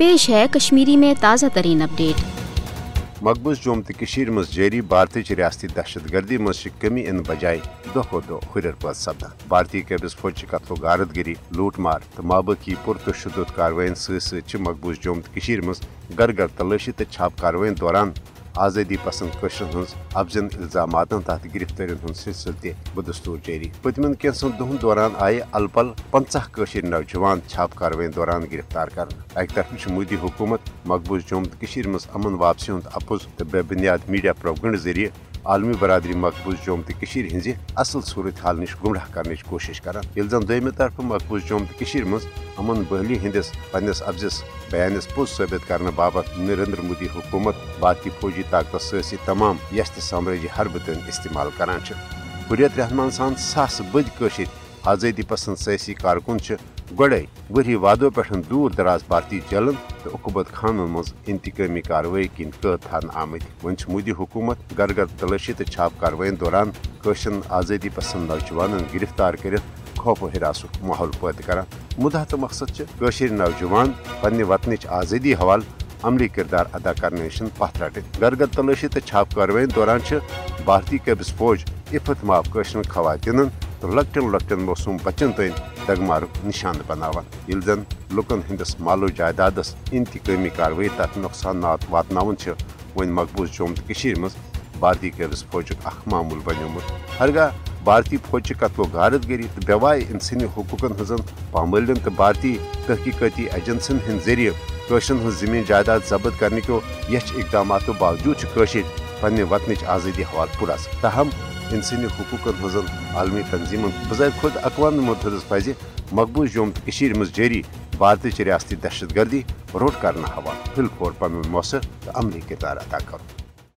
पेश है कश्मीरी में ताज़ा तरीन अपडेट। मकबूज जोम तो मज भारत रियाती दहशत गर्दी मज कमी इन बजाय दो दो हुर पद सपदान भारतीय कैबिस फौज कत्लो लूट मार तो माबकी पुरतशद कार्रवाइन सत मकबूज जोम तो मज गर तलाशी तो छाप कार्रवाइन दौरान आज़ादी पसंद कशन अफजन इल्ज़ाम तहत गिरफ्तारी हूँ सिलसिल बदस्तूर जारी पतमन कैंसन दोहन दौरान आए अलपल पंचाह नौजवान छाप कार्रवाई दौरान गिरफ़्तार कर अक तरफ़ मोदी हुकूमत मकबूज जोम तो मज अमन वापसी हूँ अपुज तो बेबुनियाद मीडिया प्रोपगंड ज़रिए आलमी बरदरी मकबूज जोम तो हज असल सूरत हाल नश गुमराह कर कोशिश कर जन दोमे तरफ़ मकबूज जोम तो मज अमन बहली हंदिस पन्नस अफजस बयान पोज साबित करने बाबत नरेंद्र मोदी हुकूमत बाकी फौजी ताकत ससी तमाम यश साम्राज्य हरबतन इस्तेमाल करान हुरियत रहमान सान सास बद आज़ादी पसंद सयासी कारकुन गड़े वरी वादों पे दूर दराज भारतीय जेलन तो उकूबत खानों मज इंतकामी कार्रवाई किन कैद थान आमद वन मोदी हुकूमत गर गर तलाशी तो छाप कार्रवाई दौरान कशन आज़ादी पसंद नौजवान गिरफ़्तार कर खौफ हिरास माहौल पैद कर मुदा तो मकसद नौजवान पन्ने वतन आज़ादी हवाल अमली किरदार अदा करने नश पथ रट गर गर तलाशी तो छाप कार्रवाई दौरान भारतीय कैबिस फौज इफत माफ़ खवातिन तो लकटन लकटन मसूम बच्चन तन दगमार निशान बनावान ये जन लुकन हंदस मालो जायदादस इंतकामी कार्रवाई तथ नुकसान वातनावन वन मकबूज जोम तो मज भारतीय कैबिस फौज मामूल बनोमुत हरगा भारतीय फौज कत्लो गारदगरी तो बेवाय इंसानी हकूकन हजन पामलन तो भारतीय तहकीकती एजेंसन हंद ज़रिए हज ज़मीन जायदाद जब्त करने को इकदाम बावजूद पन्ने वतन आज़ादी हवाल पुरा तहम इंसानी हकूक हजन आलमी तंजीम बजाय खुद अकवाम मुतहद पज मकबूज तो मज जारी भारत रियाती दहशत गर्दी रोट कर हवा फिलखोर पन मौसर तो अमली किरदार करो